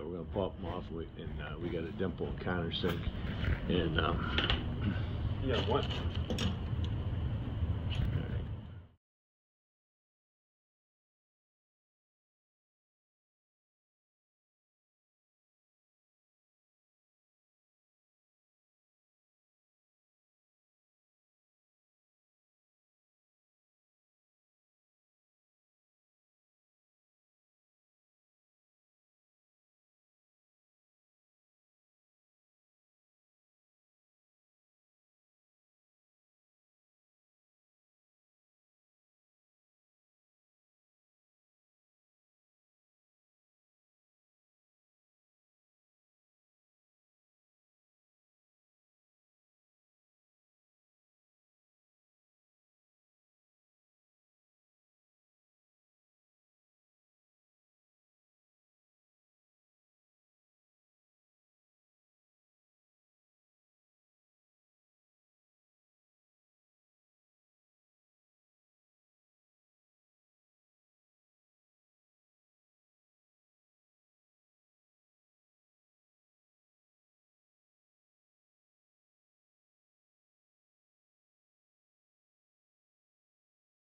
we're gonna pop them off we, and, uh, we got a dimple countersink, and, um, yeah what?